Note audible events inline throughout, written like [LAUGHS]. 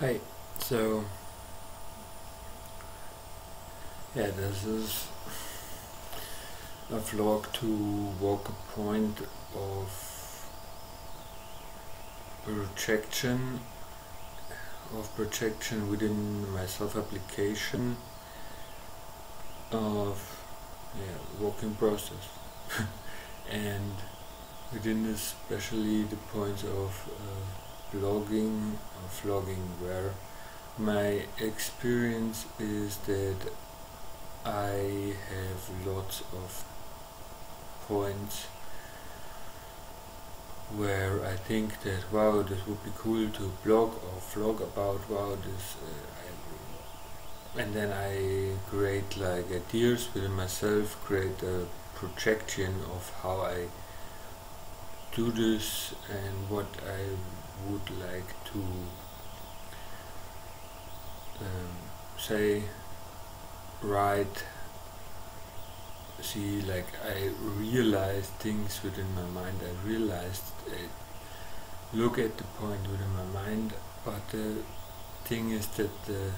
Hi, so yeah, this is a vlog to walk a point of projection of projection within my self application of yeah, walking process. [LAUGHS] And within especially the points of uh, blogging or vlogging where my experience is that I have lots of points where I think that wow this would be cool to blog or vlog about wow this uh, and then I create like ideas within myself create a projection of how I do this and what I would like to um, say write see like I realized things within my mind. I realized look at the point within my mind but the thing is that the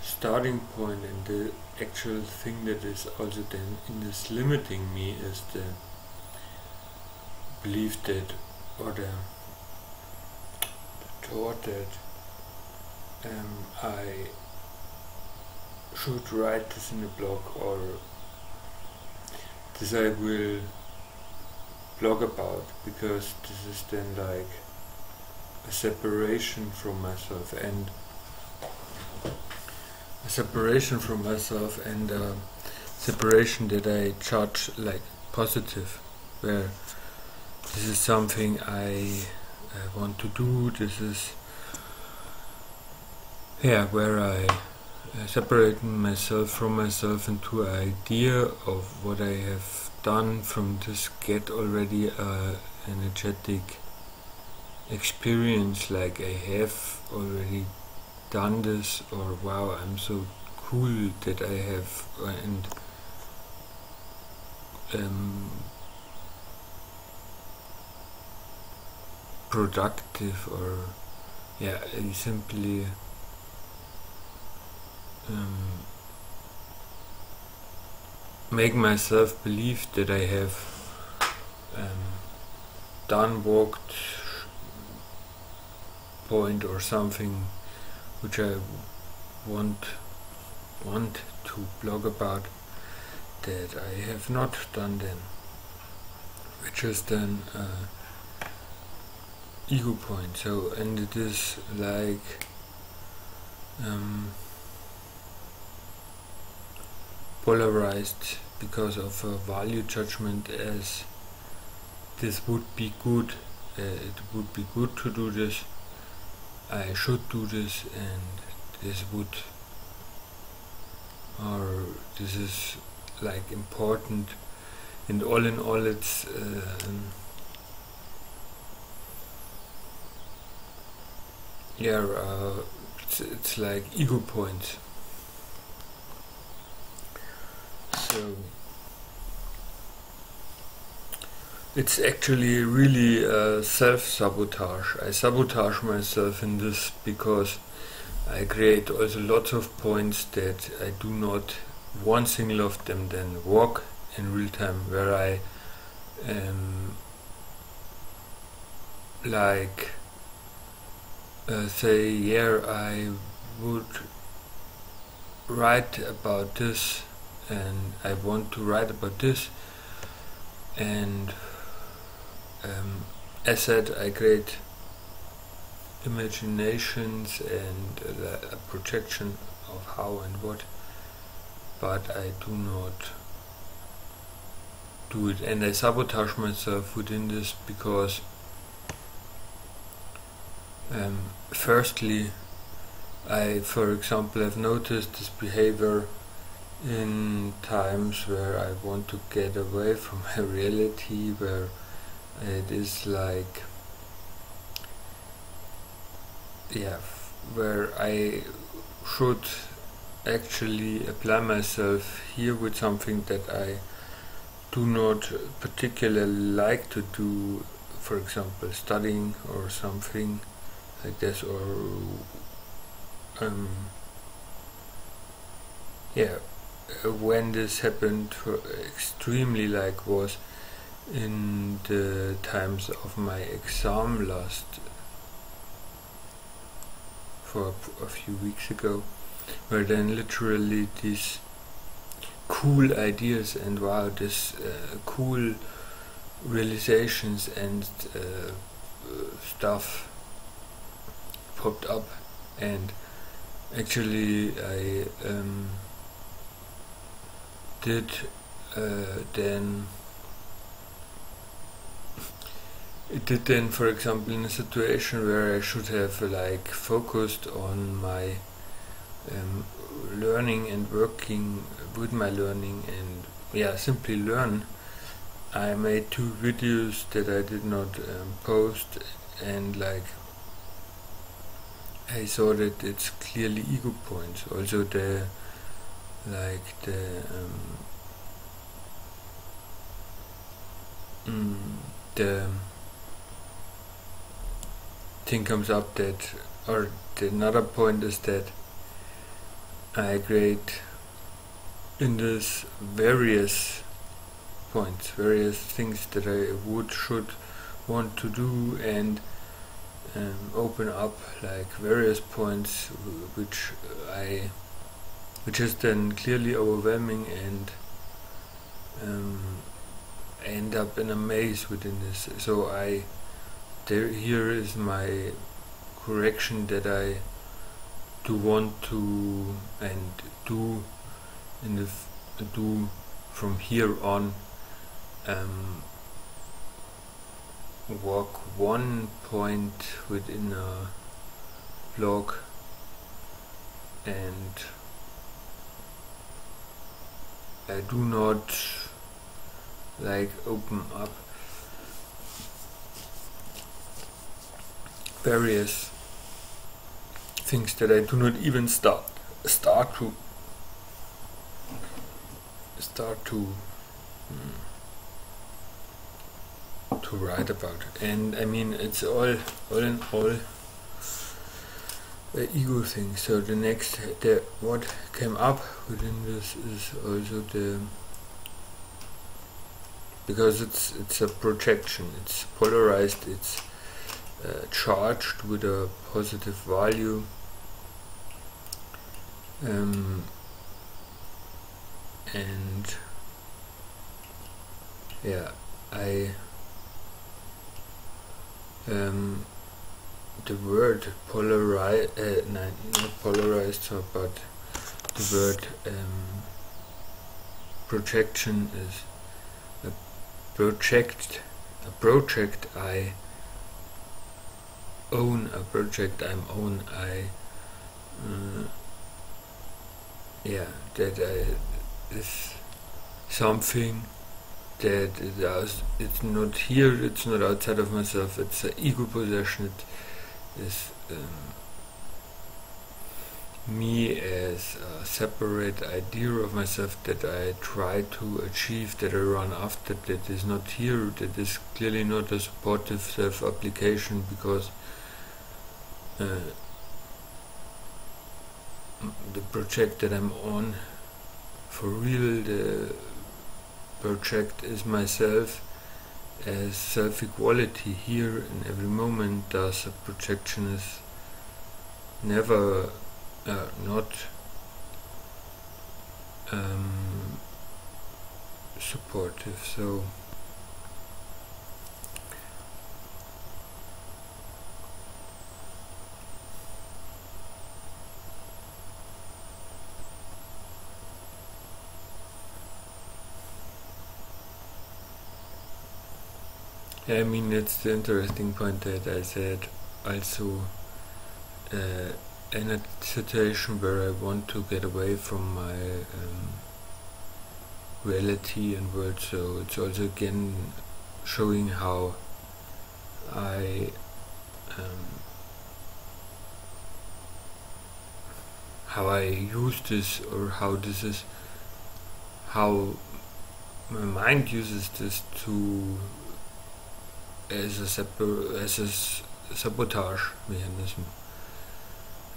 starting point and the actual thing that is also then in this limiting me is the belief that or the that um, I should write this in a blog or this I will blog about because this is then like a separation from myself and a separation from myself and a separation that I judge like positive where this is something I I want to do. This is yeah where I uh, separate myself from myself into an idea of what I have done from this get already a energetic experience like I have already done this or wow I'm so cool that I have uh, and um, productive or yeah I simply um, make myself believe that I have um, done walked point or something which I want want to blog about that I have not done then which is then uh, ego point. So and it is like um, polarized because of a value judgment as this would be good uh, it would be good to do this I should do this and this would or this is like important. And all in all it's uh, yeah uh, it's, it's like ego points. So it's actually really uh, self-sabotage. I sabotage myself in this because I create also lots of points that I do not one single of them then walk in real time where I um, like uh, say, yeah, I would write about this and I want to write about this. And um, as said I create imaginations and uh, a projection of how and what but I do not do it. And I sabotage myself within this because um, firstly, I, for example, have noticed this behavior in times where I want to get away [LAUGHS] from my reality, where it is like, yeah, where I should actually apply myself here with something that I do not particularly like to do, for example, studying or something like this or um, yeah when this happened extremely like was in the times of my exam last for a, a few weeks ago where then literally these cool ideas and wow this uh, cool realizations and uh, stuff popped up and actually I um, did uh, then it did then for example in a situation where I should have like focused on my um, learning and working with my learning and yeah simply learn I made two videos that I did not um, post and like I saw that it's clearly ego points. Also the like the um, mm, the thing comes up that or the another point is that I create in this various points various things that I would should want to do and um, open up like various points which I which is then clearly overwhelming and um, end up in a maze within this. So I there here is my correction that I do want to and do in the do from here on um, walk one point within a block and I do not like open up various things that I do not even start start to start to hmm, to write about. And I mean it's all all in all the ego thing. So the next the what came up within this is also the because it's it's a projection. It's polarized. It's uh, charged with a positive value. Um, and yeah I um, the word polarized uh, no, not polarized but the word um, projection is a project a project I own a project I'm own I uh, yeah that I is something that it's not here it's not outside of myself it's an ego possession it is um, me as a separate idea of myself that I try to achieve, that I run after, that is not here, that is clearly not a supportive self-application because uh, the project that I'm on for real the project is myself as self-equality here in every moment thus a projection is never uh, not um, supportive. So I mean, it's the interesting point that I said also uh, in a situation where I want to get away from my um, reality and world, so it's also again showing how I um, how I use this or how this is how my mind uses this to as a as a sabotage mechanism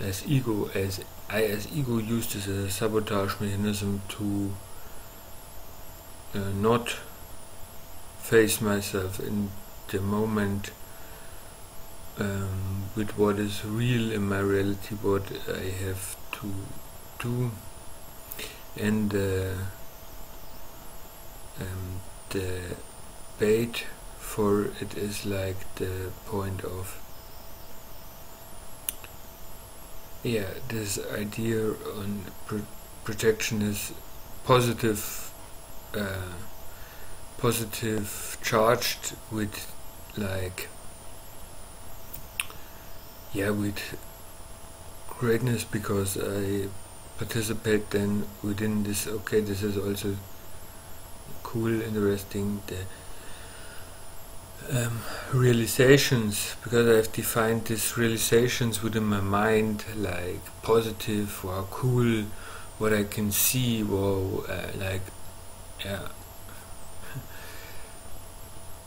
as ego as I as ego used as a sabotage mechanism to uh, not face myself in the moment um, with what is real in my reality, what I have to do, and uh, um, the bait for it is like the point of yeah this idea on pro projection is positive uh, positive charged with like yeah with greatness because I participate then within this okay this is also cool interesting the um, realizations because I've defined these realizations within my mind like positive or cool what I can see wow uh, like yeah. [LAUGHS]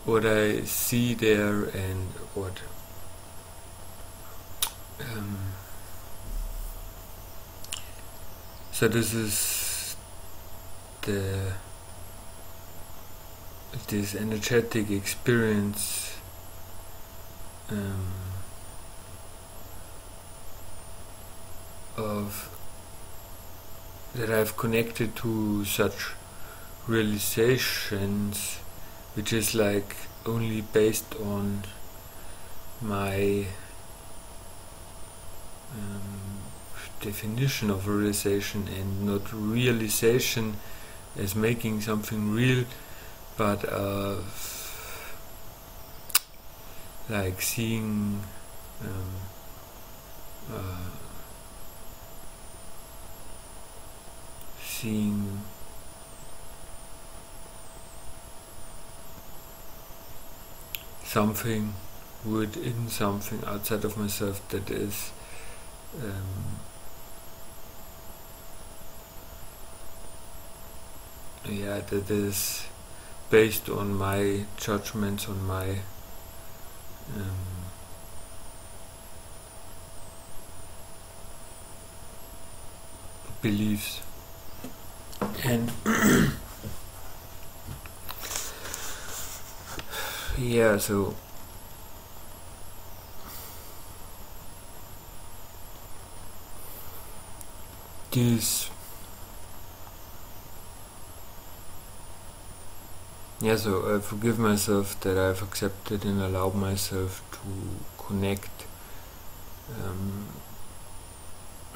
What I see there and what um, so this is the this energetic experience um, of that I've connected to such realizations which is like only based on my um, definition of realization and not realization as making something real but like seeing um, uh, seeing something within something outside of myself that is um, yeah that is based on my judgments on my um, beliefs. And [CLEARS THROAT] yeah so this yeah so I forgive myself that I've accepted and allowed myself to connect um,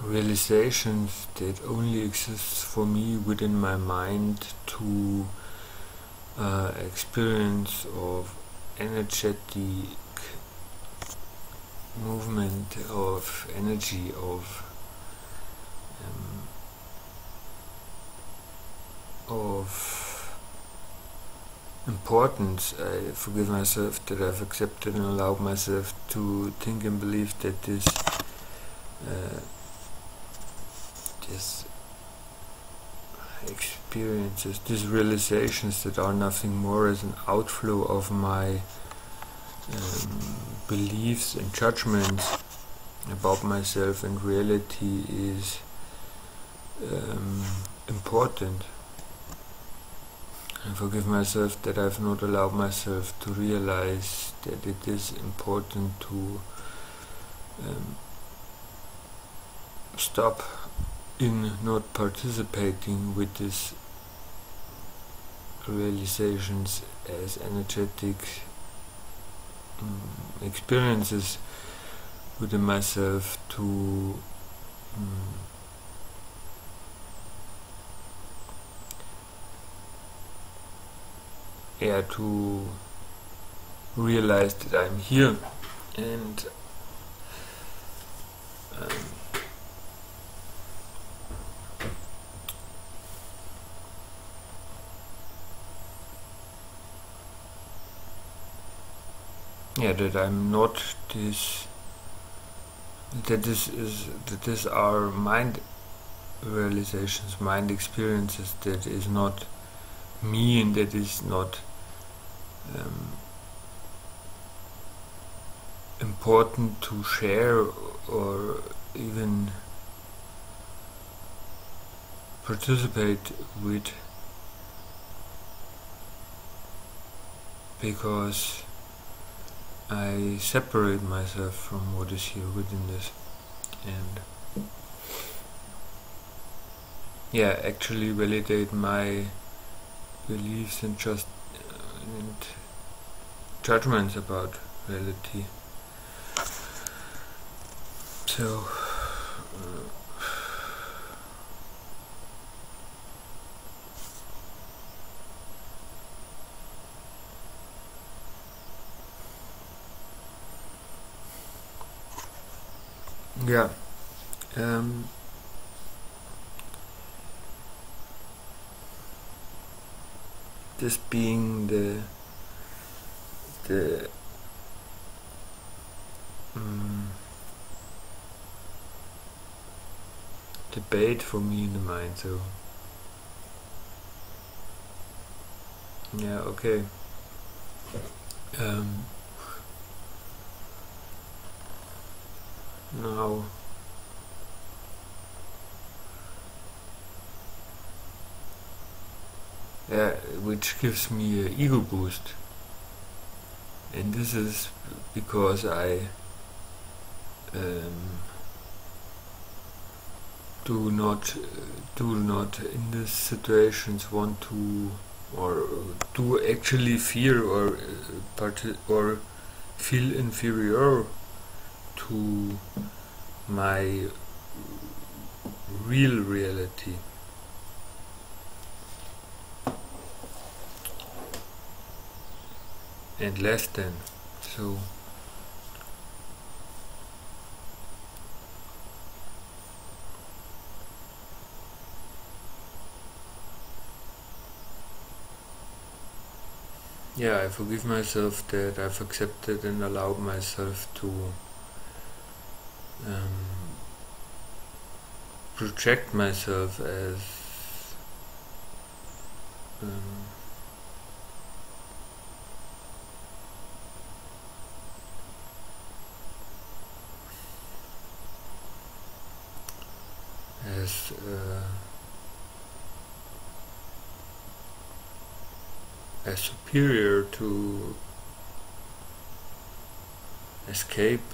realizations that only exist for me within my mind to uh, experience of energetic movement of energy of um, of importance I forgive myself that I've accepted and allowed myself to think and believe that this uh, this experiences, these realizations that are nothing more as an outflow of my um, beliefs and judgments about myself and reality is um, important. I forgive myself that I've not allowed myself to realize that it is important to um, stop in not participating with these realizations as energetic um, experiences within myself to um, to realize that I'm here. And um, yeah that I'm not this that this is that these are mind realizations mind experiences that is not me and that is not um, important to share or even participate with because I separate myself from what is here within this. And yeah actually validate my beliefs and just and judgments about reality. So uh, yeah um, this being the the um, debate for me in the mind so. Yeah okay. Um, now yeah, which gives me an ego boost. And this is because I um, do not do not in these situations want to or do actually fear or uh, or feel inferior to my real reality and less than. So yeah I forgive myself that I've accepted and allowed myself to um, project myself as um, as uh, as superior to escape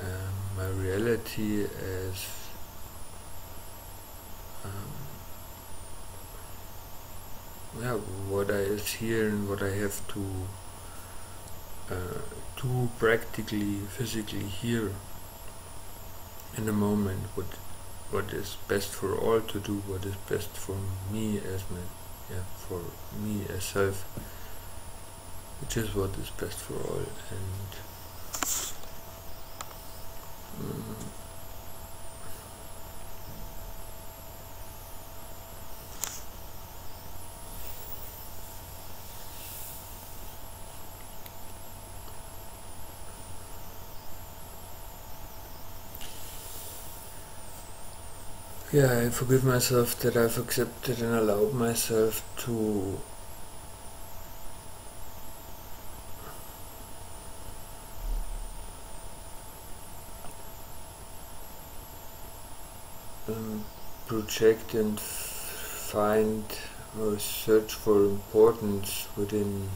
um, my reality as um, yeah, what I is here and what I have to uh, do practically, physically here in the moment. What what is best for all to do, what is best for me as my, yeah, for me as self, which is what is best for all, and um, Yeah, I forgive myself that I've accepted and allowed myself to um, project and find or search for importance within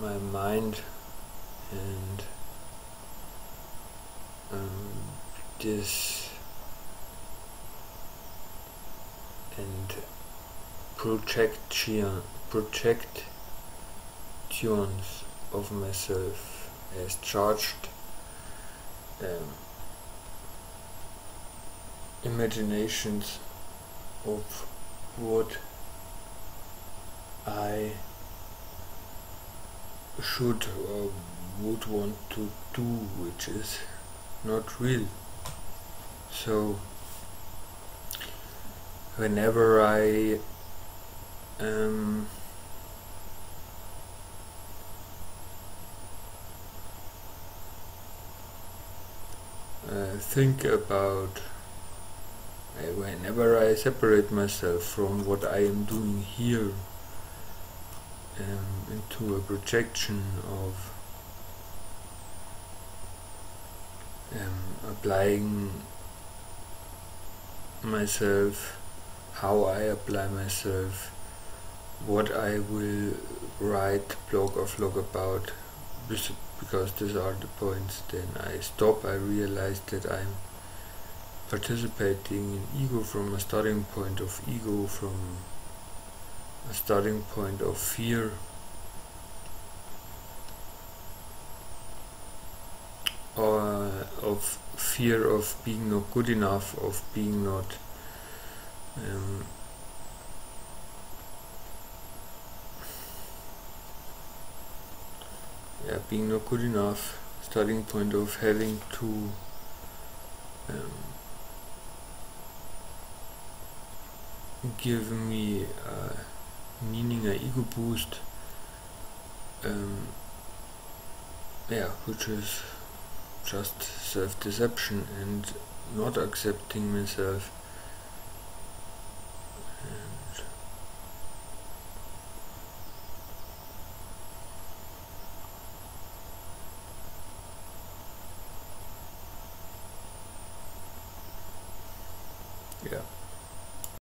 my mind and um, this and projection projections of myself as charged um, imaginations of what I should or would want to do which is not real. So whenever I um, uh, think about uh, whenever I separate myself from what I am doing here um, into a projection of um, applying myself, how I apply myself, what I will write blog or vlog about, because these are the points. Then I stop, I realize that I'm participating in ego from a starting point of ego, from a starting point of fear. Or of fear of being not good enough, of being not um, yeah, being not good enough, starting point of having to um, give me meaning, a ego boost, um, yeah, which is just self-deception and not accepting myself.